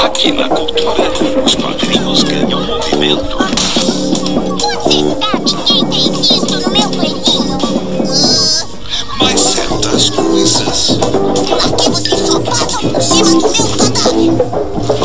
Aqui na cultura, os quadrinhos ganham movimento. Mas certas coisas. Aqui vocês só passam por cima do meu cadáver.